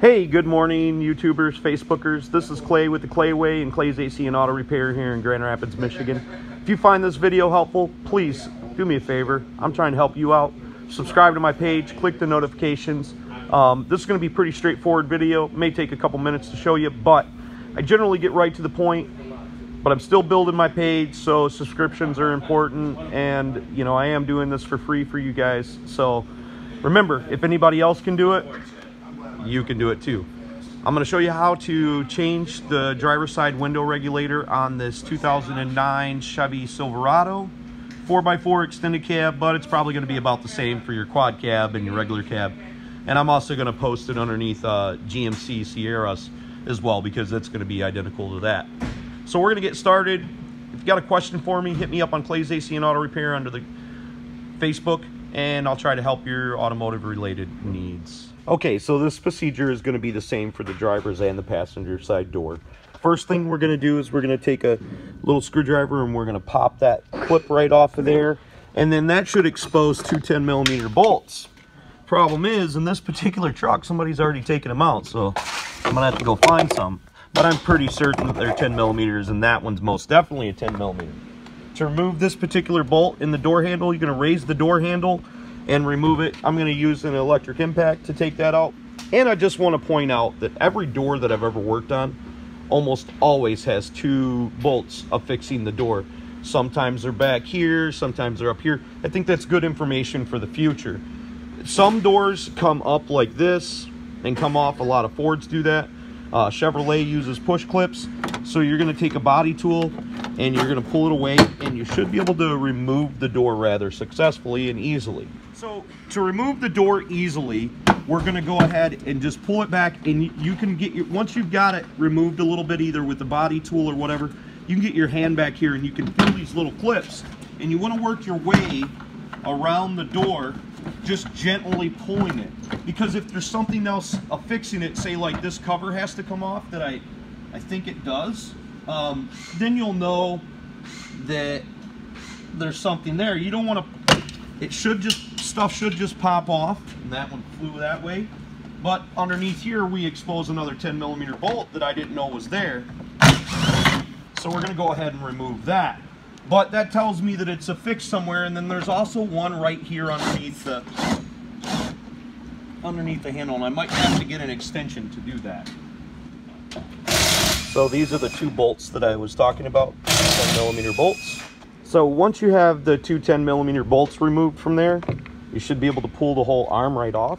Hey, good morning, YouTubers, Facebookers. This is Clay with the Clay Way and Clay's AC and Auto Repair here in Grand Rapids, Michigan. If you find this video helpful, please do me a favor. I'm trying to help you out. Subscribe to my page, click the notifications. Um, this is going to be pretty straightforward video. May take a couple minutes to show you, but I generally get right to the point. But I'm still building my page, so subscriptions are important. And, you know, I am doing this for free for you guys. So remember, if anybody else can do it, you can do it too. I'm going to show you how to change the driver's side window regulator on this 2009 Chevy Silverado 4x4 extended cab, but it's probably going to be about the same for your quad cab and your regular cab. And I'm also going to post it underneath uh, GMC Sierras as well because it's going to be identical to that. So we're going to get started. If you got a question for me, hit me up on Clay's AC and Auto Repair under the Facebook, and I'll try to help your automotive related needs. Okay, so this procedure is going to be the same for the driver's and the passenger side door. First thing we're going to do is we're going to take a little screwdriver and we're going to pop that clip right off of there. And then that should expose two 10 millimeter bolts. Problem is, in this particular truck, somebody's already taken them out, so I'm going to have to go find some. But I'm pretty certain that they're 10 millimeters, and that one's most definitely a 10 millimeter. To remove this particular bolt in the door handle, you're going to raise the door handle and remove it. I'm going to use an electric impact to take that out. And I just want to point out that every door that I've ever worked on almost always has two bolts affixing the door. Sometimes they're back here, sometimes they're up here. I think that's good information for the future. Some doors come up like this and come off. A lot of Fords do that. Uh, Chevrolet uses push clips. So you're going to take a body tool and you're going to pull it away and you should be able to remove the door rather successfully and easily. So to remove the door easily, we're going to go ahead and just pull it back and you can get your, once you've got it removed a little bit either with the body tool or whatever, you can get your hand back here and you can feel these little clips and you want to work your way around the door just gently pulling it because if there's something else affixing it say like this cover has to come off that I I think it does um, then you'll know that there's something there. You don't want to it should just stuff should just pop off and that one flew that way. But underneath here we expose another 10 millimeter bolt that I didn't know was there. So we're gonna go ahead and remove that. But that tells me that it's affixed somewhere, and then there's also one right here underneath the underneath the handle, and I might have to get an extension to do that. So these are the two bolts that I was talking about, 10 millimeter bolts. So once you have the two 10 millimeter bolts removed from there, you should be able to pull the whole arm right off.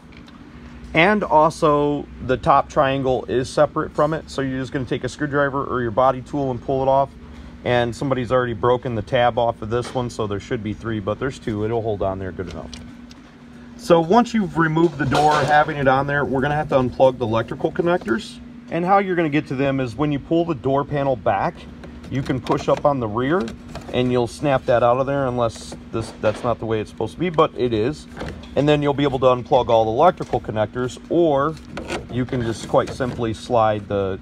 And also the top triangle is separate from it. So you're just gonna take a screwdriver or your body tool and pull it off and somebody's already broken the tab off of this one so there should be three but there's two it'll hold on there good enough so once you've removed the door having it on there we're going to have to unplug the electrical connectors and how you're going to get to them is when you pull the door panel back you can push up on the rear and you'll snap that out of there unless this that's not the way it's supposed to be but it is and then you'll be able to unplug all the electrical connectors or you can just quite simply slide the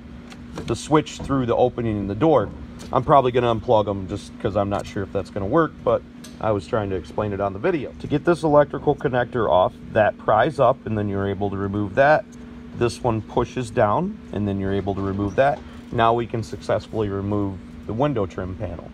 the switch through the opening in the door I'm probably going to unplug them just because I'm not sure if that's going to work, but I was trying to explain it on the video. To get this electrical connector off, that pries up and then you're able to remove that. This one pushes down and then you're able to remove that. Now we can successfully remove the window trim panel.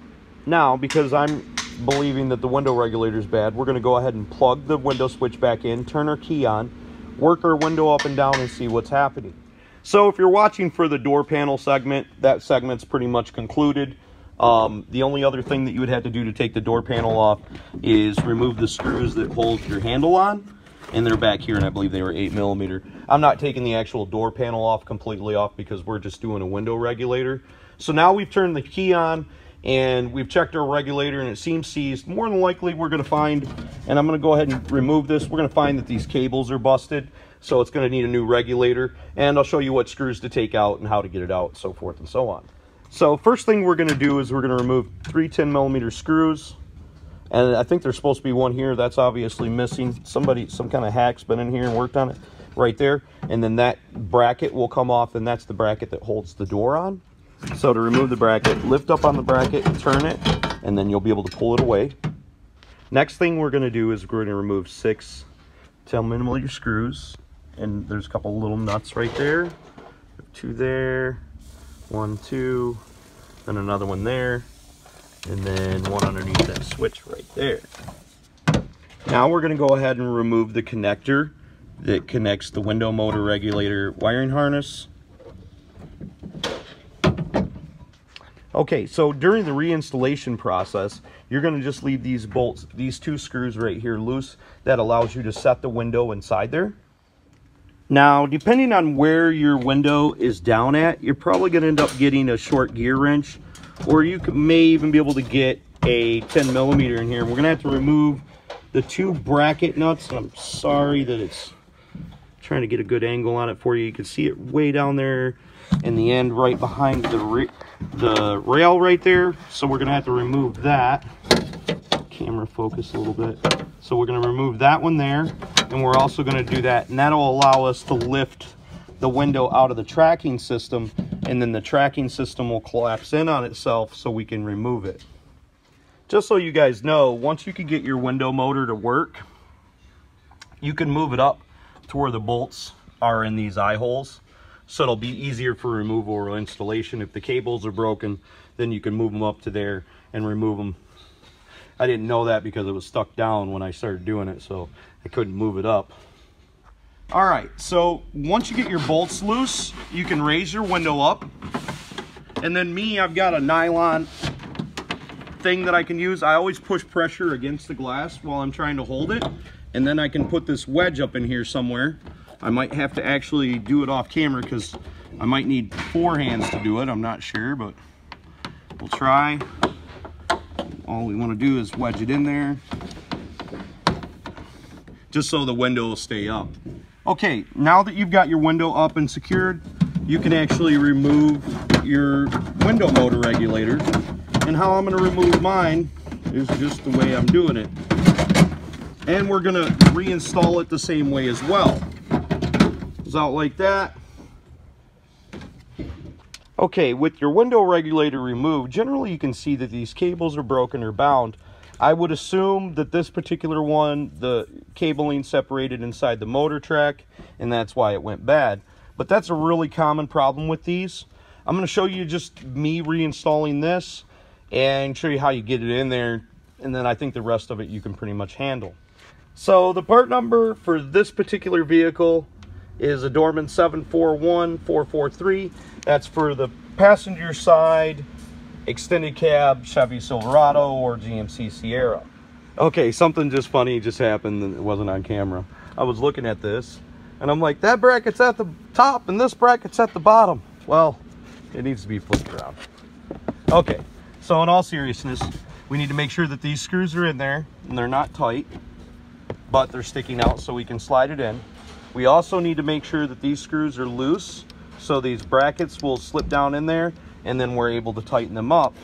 Now, because I'm believing that the window regulator is bad, we're going to go ahead and plug the window switch back in, turn our key on, work our window up and down and see what's happening. So if you're watching for the door panel segment, that segment's pretty much concluded. Um, the only other thing that you would have to do to take the door panel off is remove the screws that hold your handle on. And they're back here, and I believe they were 8 millimeter. I'm not taking the actual door panel off completely off because we're just doing a window regulator. So now we've turned the key on, and we've checked our regulator, and it seems seized. More than likely, we're going to find, and I'm going to go ahead and remove this, we're going to find that these cables are busted so it's going to need a new regulator and I'll show you what screws to take out and how to get it out so forth and so on. So first thing we're going to do is we're going to remove three 10 millimeter screws and I think there's supposed to be one here that's obviously missing. Somebody, some kind of hack's been in here and worked on it right there and then that bracket will come off and that's the bracket that holds the door on. So to remove the bracket, lift up on the bracket, turn it, and then you'll be able to pull it away. Next thing we're going to do is we're to remove six 10 millimeter screws and there's a couple little nuts right there. Two there, one, two, then another one there, and then one underneath that switch right there. Now we're gonna go ahead and remove the connector that connects the window motor regulator wiring harness. Okay, so during the reinstallation process, you're gonna just leave these bolts, these two screws right here loose. That allows you to set the window inside there. Now, depending on where your window is down at, you're probably gonna end up getting a short gear wrench, or you may even be able to get a 10 millimeter in here. We're gonna have to remove the two bracket nuts. I'm sorry that it's trying to get a good angle on it for you. You can see it way down there in the end right behind the, the rail right there. So we're to have to remove that. Camera focus a little bit. So we're to remove that one there. And we're also to do that. And that'll allow us to lift the window out of the tracking system. And then the tracking system will collapse in on itself so we can remove it. Just so you guys know, once you can get your window motor to work, you can move it up to where the bolts are in these eye holes. So it'll be easier for removal or installation. If the cables are broken, then you can move them up to there and remove them. I didn't know that because it was stuck down when I started doing it, so I couldn't move it up. All right, so once you get your bolts loose, you can raise your window up. And then me, I've got a nylon thing that I can use. I always push pressure against the glass while I'm trying to hold it and then I can put this wedge up in here somewhere. I might have to actually do it off camera because I might need four hands to do it. I'm not sure, but we'll try. All we want to do is wedge it in there just so the window will stay up. Okay, now that you've got your window up and secured, you can actually remove your window motor regulator. And how I'm going to remove mine is just the way I'm doing it. And we're gonna reinstall it the same way as well. Goes out like that? Okay with your window regulator removed generally you can see that these cables are broken or bound I would assume that this particular one the cabling separated inside the motor track and that's why it went bad. But that's a really common problem with these. I'm going to show you just me reinstalling this and show you how you get it in there and then I think the rest of it you can pretty much handle. So the part number for this particular vehicle is a Dorman 741443. That's for the passenger side extended cab Chevy Silverado or GMC Sierra. Okay, something just funny just happened and it wasn't on camera. I was looking at this and I'm like, that bracket's at the top and this bracket's at the bottom. Well, it needs to be flipped around. Okay, so in all seriousness, we need to make sure that these screws are in there and they're not tight but they're sticking out so we can slide it in. We also need to make sure that these screws are loose so these brackets will slip down in there and then we're able to tighten them up.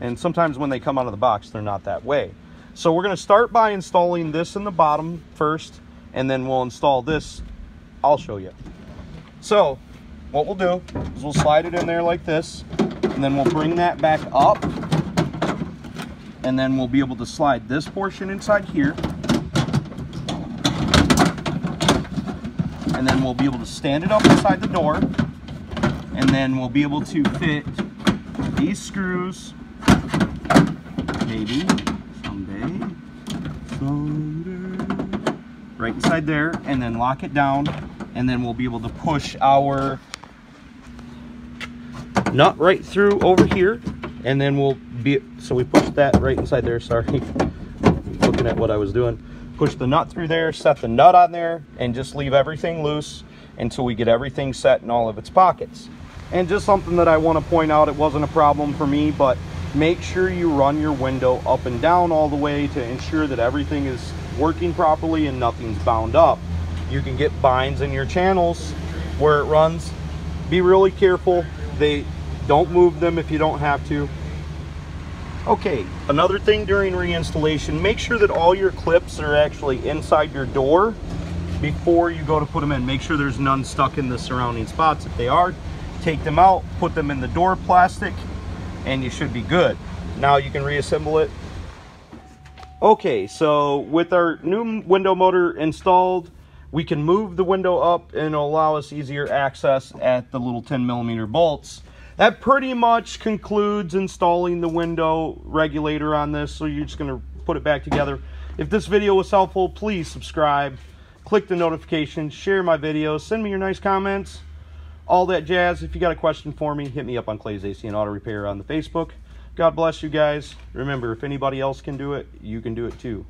And sometimes when they come out of the box, they're not that way. So we're gonna start by installing this in the bottom first, and then we'll install this. I'll show you. So what we'll do is we'll slide it in there like this, and then we'll bring that back up, and then we'll be able to slide this portion inside here, and then we'll be able to stand it up inside the door and then we'll be able to fit these screws maybe someday someday right inside there and then lock it down and then we'll be able to push our nut right through over here and then we'll be so we push that right inside there sorry looking at what I was doing push the nut through there, set the nut on there, and just leave everything loose until we get everything set in all of its pockets. And just something that I want to point out, it wasn't a problem for me, but make sure you run your window up and down all the way to ensure that everything is working properly and nothing's bound up. You can get binds in your channels where it runs. Be really careful. They don't move them if you don't have to. Okay, another thing during reinstallation, make sure that all your clips are actually inside your door before you go to put them in. Make sure there's none stuck in the surrounding spots. If they are, take them out, put them in the door plastic, and you should be good. Now you can reassemble it. Okay, so with our new window motor installed, we can move the window up and allow us easier access at the little 10 millimeter bolts. That pretty much concludes installing the window regulator on this. So you're just gonna put it back together. If this video was helpful, please subscribe, click the notification, share my videos, send me your nice comments, all that jazz. If you got a question for me, hit me up on Clay's AC and Auto Repair on the Facebook. God bless you guys. Remember, if anybody else can do it, you can do it too.